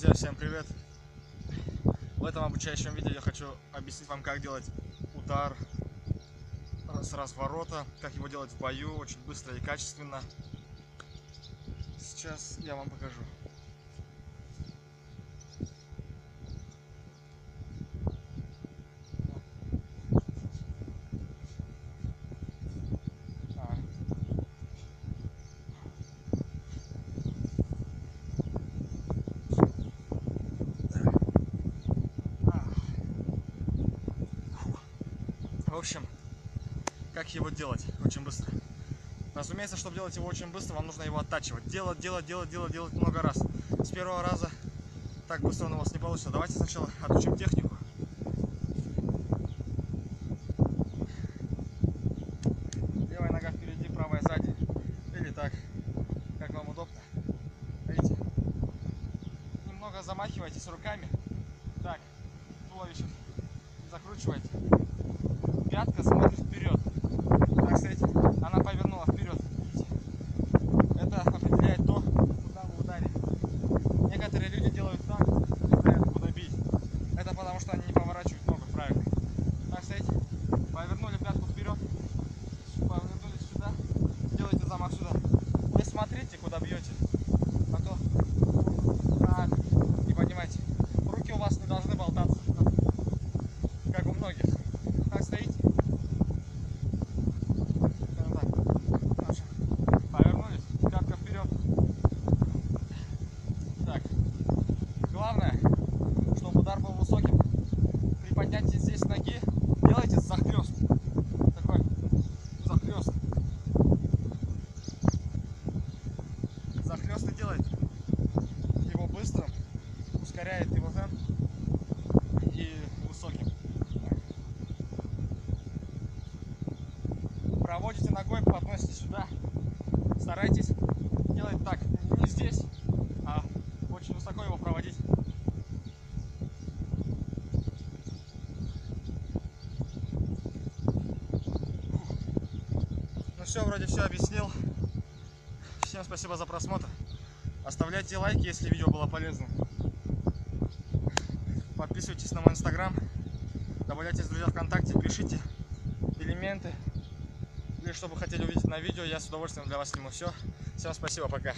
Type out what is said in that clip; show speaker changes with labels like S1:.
S1: Друзья, всем привет! В этом обучающем видео я хочу объяснить вам, как делать удар с разворота, как его делать в бою, очень быстро и качественно. Сейчас я вам покажу. А. В общем, как его делать очень быстро. Разумеется, чтобы делать его очень быстро, вам нужно его оттачивать. Делать, делать, делать, делать, делать много раз. С первого раза так быстро он у вас не получится. Давайте сначала отучим технику. Левая нога впереди, правая сзади. Или так, как вам удобно. Видите? Немного замахивайтесь руками. Так, туловище закручивайте. Пятка смотрит вперед. Так сказать, она повернула вперед. Это определяет то, куда вы ударите. Некоторые люди делают так, знают, куда бить. Это потому, что они не поворачивают ногу правильно. Так сказать, повернули пятку вперед, повернулись сюда, делайте замах сюда. Вы смотрите, куда бьете. А то так, не понимаете. Руки у вас не должны болтаться, как у многих. Так стоите. Скажем так. Хорошо. Повернулись, пятка вперед. Так. Главное, чтобы удар был высоким. При поднятии здесь ноги делайте захлест. Такой захлест. Захлест и делайте. Его быстрым, ускоряет его темп и высоким. Проводите ногой, подносите сюда. Старайтесь делать так, не здесь, все, вроде все объяснил. Всем спасибо за просмотр. Оставляйте лайки, если видео было полезным. Подписывайтесь на мой инстаграм. Добавляйтесь, друзья, ВКонтакте, пишите элементы. Или что вы хотели увидеть на видео, я с удовольствием для вас сниму все. Всем спасибо, пока.